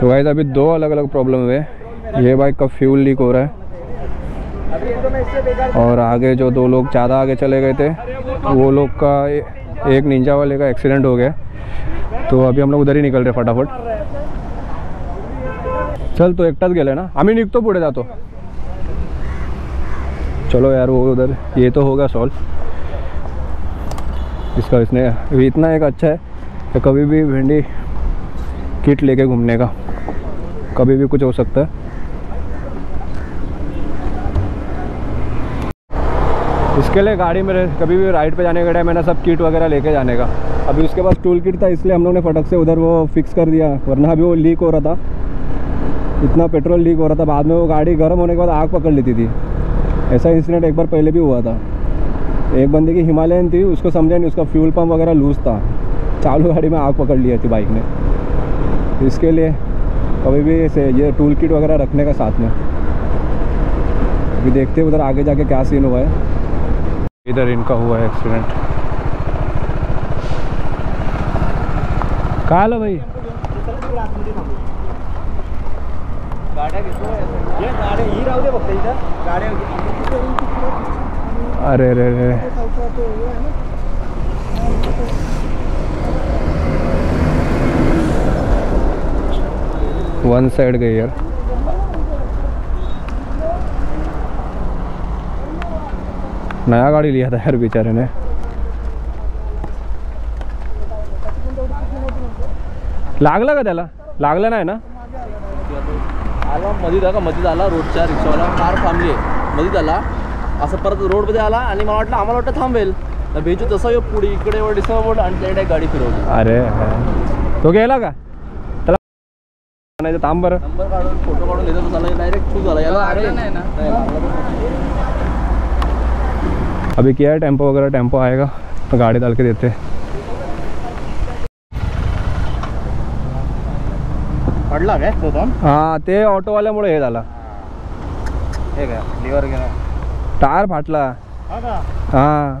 तो गाइस अभी दो अलग अलग प्रॉब्लम हुए। ये बाइक का फ्यूल लीक हो रहा है? और आगे जो दो लोग ज़्यादा आगे चले गए थे, वो लोग का एक निंजा वाले का एक्सीडेंट हो गया। तो अभी हम लोग उधर ही निकल रहे फटाफट। चल तो एकटाच गेलाय ना? आम्ही निघतो पुढे, जातो। चलो यार, वो उधर, ये तो होगा सॉल्व इसका इसने इतना एक अच्छा है कभी भी भिंडी किट लेके घूमने का। कभी भी कुछ हो सकता है। इसके लिए गाड़ी में कभी भी राइड पे जाने के टाइम मैंने सब किट वगैरह लेके जाने का। अभी उसके पास टूल किट था, इसलिए हम लोग ने फटक से उधर वो फिक्स कर दिया, वरना अभी वो लीक हो रहा था। इतना पेट्रोल लीक हो रहा था, बाद में वो गाड़ी गर्म होने के बाद आग पकड़ लेती थी। ऐसा इंसिडेंट एक बार पहले भी हुआ था। एक बंदे की हिमालयन थी, उसको समझा नहीं, उसका फ्यूल पंप वगैरह लूज था। चालू गाड़ी में आग पकड़ लिया थी बाइक ने। इसके लिए कभी भी ऐसे ये टूल किट वगैरह रखने का साथ में। अभी देखते हैं उधर आगे जाके क्या सीन हुआ है। इधर इनका हुआ है एक्सीडेंट कहा आलं भाई? इथं गाड्या अरे। वन साइड गई यार। नया गाड़ी लिया था यार बेचारे ने। लागलं का त्याला लागलं नाही ना? आला मधीत आला मधीत आला रोडच्या रिक्षावाला कार थांबली मधीत आला असं परत रोडमध्ये आला आणि मला वाटलं आम्हाला वाटतं थांबेल. बेजू तसं येऊ पुढे इकडे वर डिसमोड आणि त्याकडे गाडी फिरवली. अरे तो गेला का? थांब बरं. नंबर काढून फ़ोटो काढून देतो झाला डायरेक्ट शूज़ झाला. याला लागलं नाही ना. अभी किया है टेंपो वगैरह? टेंपो आएगा? तो गाड़ी डाल के देते। हैं पडला काय तो दोन हाँ ते ऑटोवाल्यामुळे हे झाला. हे काय? लिव्हर गेला टायर फाटला. हा.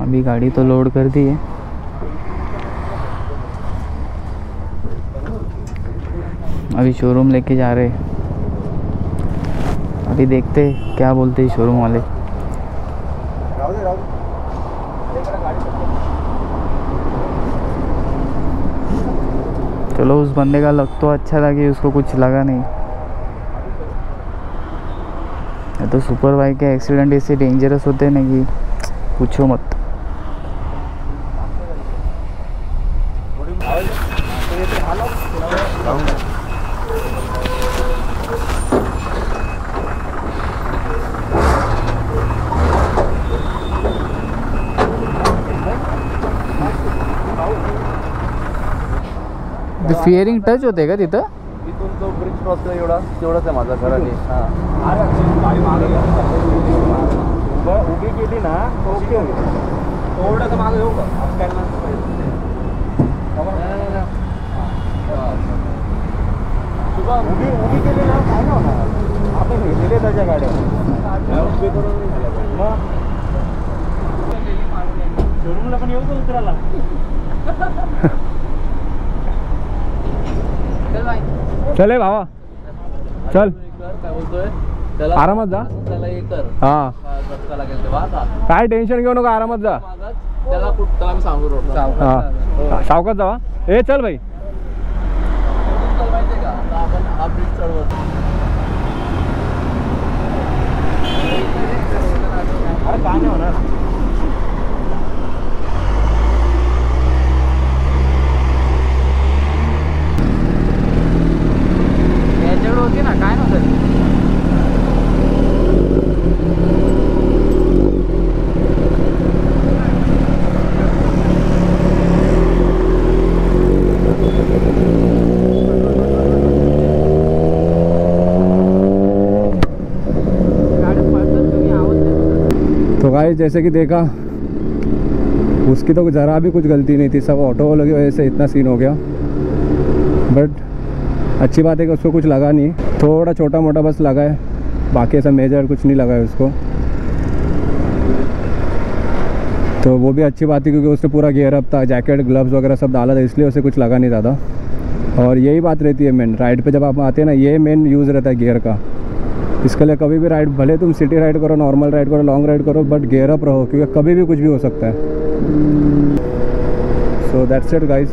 अभी गाड़ी तो लोड कर दी है। अभी शोरूम लेके जा रहे हैं। अभी देखते क्या बोलते हैं शोरूम वाले। राहू दे राहू दे इकडे गाडी चलो, उस बंदे का लग तो अच्छा था कि उसको कुछ लगा नहीं। तो सुपर बाइक के एक्सीडेंट ऐसे डेंजरस होते हैं ना कि पूछो मत। फिअरिंग टच होते का तिथं? इथून तो ब्रिज क्रॉस केला एवढा तेवढाच आहे माझा घराने. हां. गाडी मागे उभी केली ना ओके होईल. थोडंसं मागे येऊ का? उभी उभी केली ना काय ना होणार. आपण घेतलेले त्याच्या गाड्या उभी करून मग? शोरूमला पण येऊ का उतरायला? चले भावा. चल. काय बोलतोय आरामात जा. त्याला हे कर. हा. रस्ता लागेल तेव्हा. आता काय टेन्शन घेऊ नका आरामात जा. त्याला कुठं त्याला मी सांगू रोड हा. सावकात जावा ए चल भाई माहितीये का आता आपण हा ब्रिज चढवतो अरे काय नाही होणार याच्याकडे होती ना काय नव्हतं भाई जैसे कि देखा, उसकी तो ज़रा भी कुछ गलती नहीं थी। सब ऑटो वालों की वजह से इतना सीन हो गया। बट अच्छी बात है कि उसको कुछ लगा नहीं। थोड़ा छोटा मोटा बस लगा है। बाकी ऐसा मेजर कुछ नहीं लगा है उसको। तो वो भी अच्छी बात है क्योंकि उसने पूरा गियर अप था जैकेट ग्लव्स वगैरह सब डाला था, इसलिए उसे कुछ लगा नहीं ज़्यादा। और यही बात रहती है मेन राइड पे जब आप आते हैं ना, ये मेन यूज़ रहता है गियर का। इसके लिए कभी भी राइड भले तुम सिटी राइड करो नॉर्मल राइड करो लॉन्ग राइड करो बट गेयरअप रहो, क्योंकि कभी भी कुछ भी हो सकता है। So that's it guys